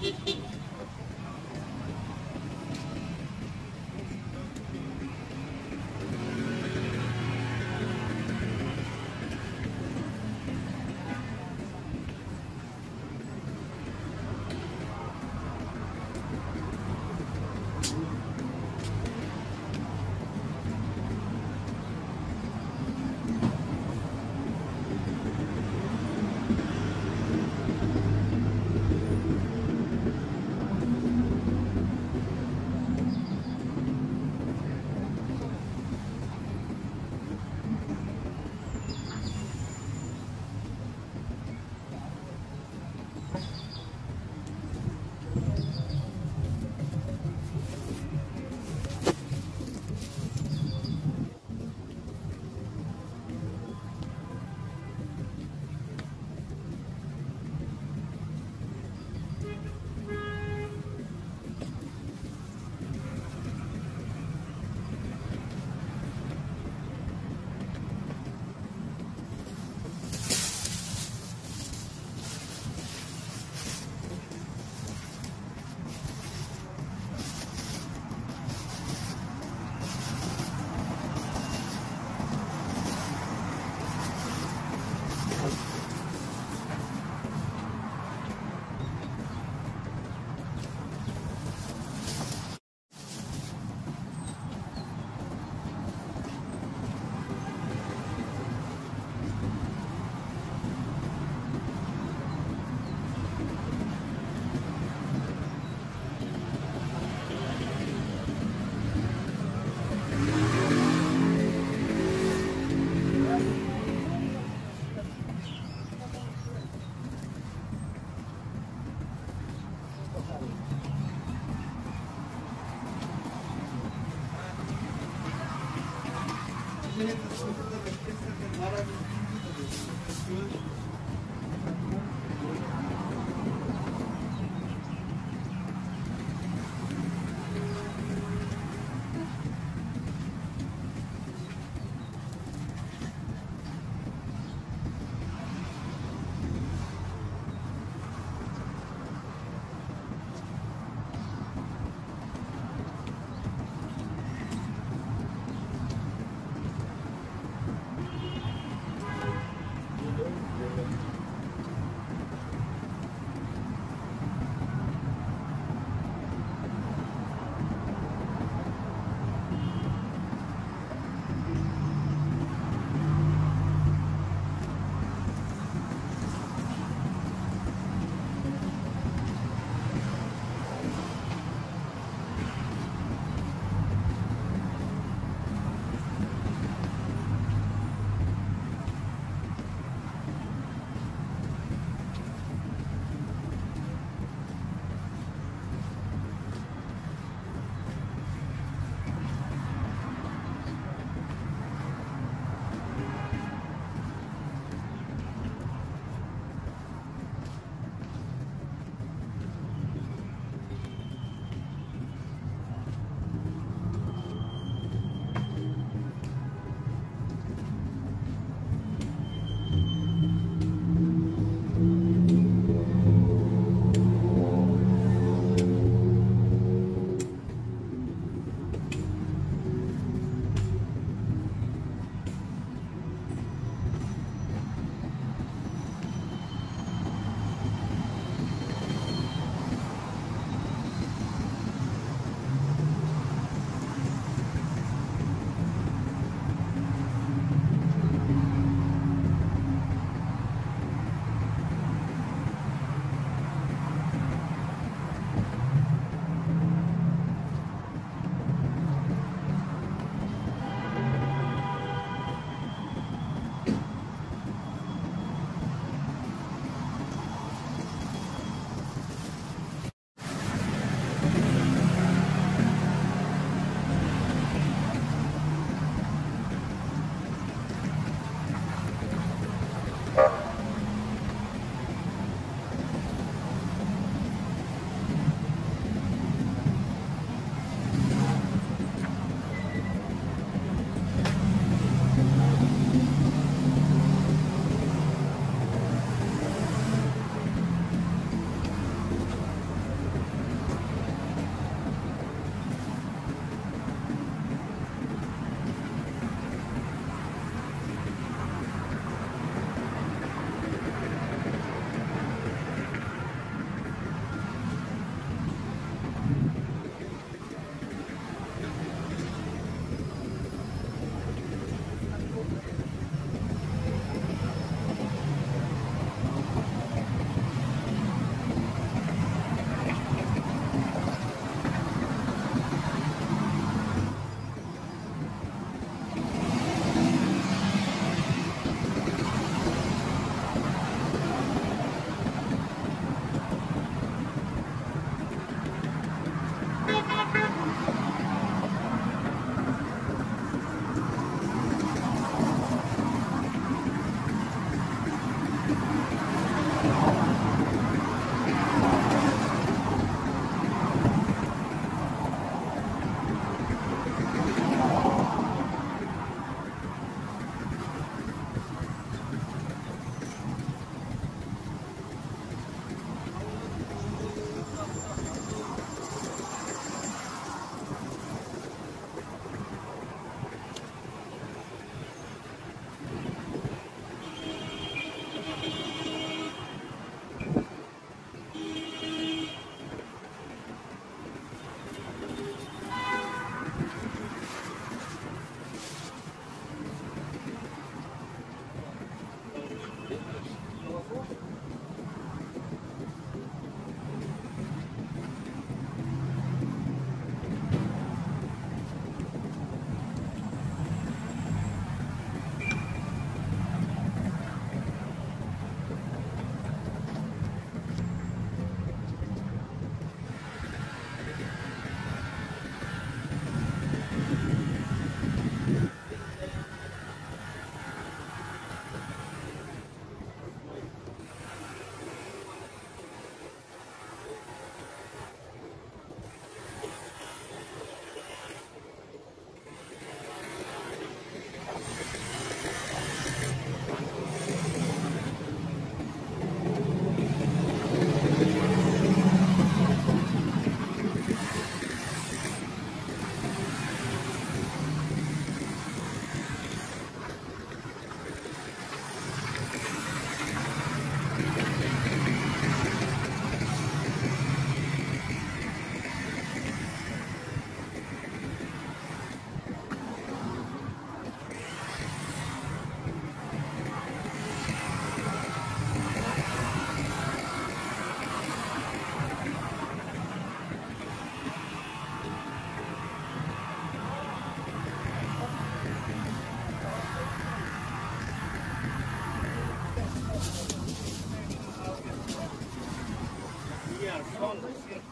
Thank you.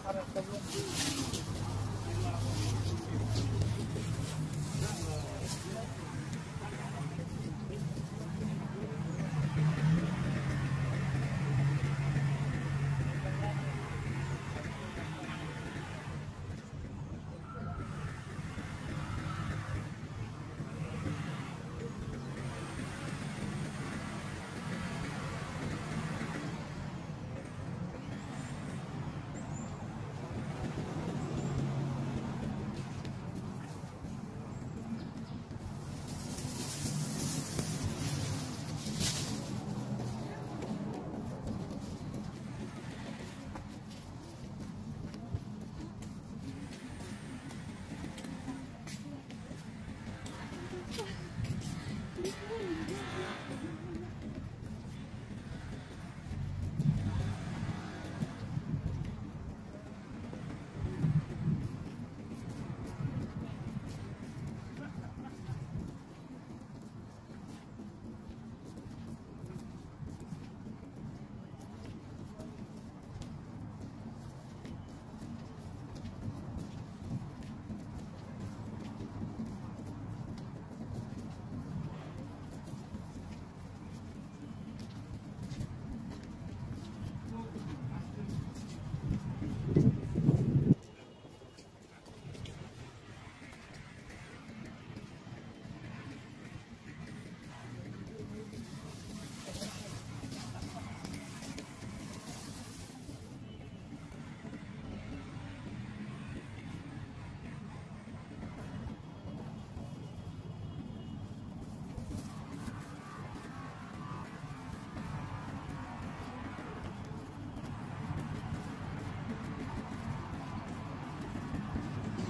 karakalı.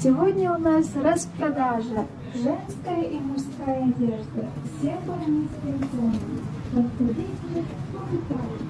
сегодня у нас распродажа женская и мужская одежда. Все по низкой цене. Подходите, покупайте.